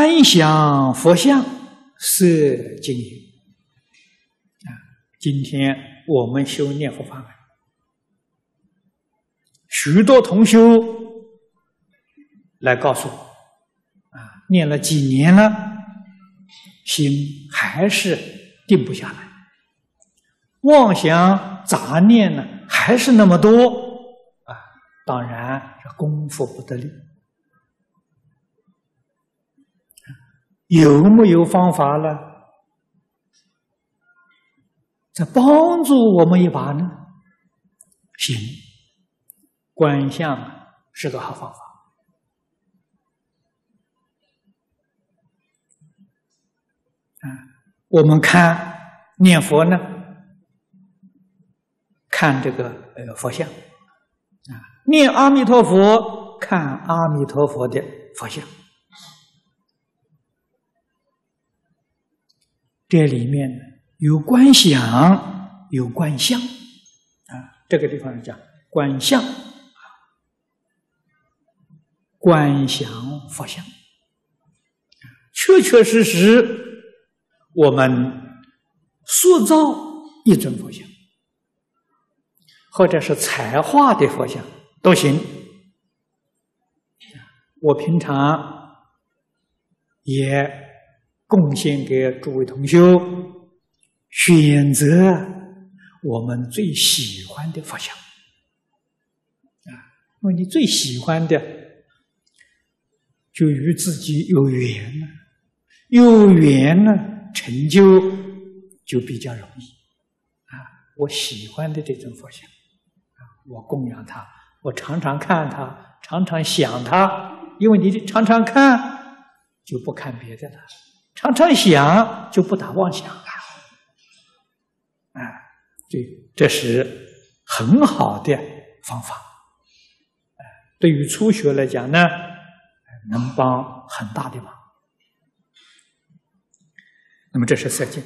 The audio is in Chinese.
观想佛像是经营啊，今天我们修念佛法门，许多同修来告诉我，啊，念了几年了，心还是定不下来，妄想杂念呢还是那么多啊，当然是功夫不得力。有没有方法呢？在帮助我们一把呢？行，观相是个好方法。啊，我们看念佛呢，看这个呃佛像，啊，念阿弥陀佛，看阿弥陀佛的佛像。这里面有观想，有观相，啊，这个地方是讲观相，观想佛像，确确实实，我们塑造一尊佛像，或者是彩画的佛像都行。我平常也。贡献给诸位同修，选择我们最喜欢的佛像啊，因为你最喜欢的，就与自己有缘了，有缘呢，成就就比较容易啊。我喜欢的这种佛像啊，我供养它，我常常看它，常常想它，因为你常常看，就不看别的了。常常想就不打妄想了，啊，这这是很好的方法，对于初学来讲呢，能帮很大的忙。那么这是色境。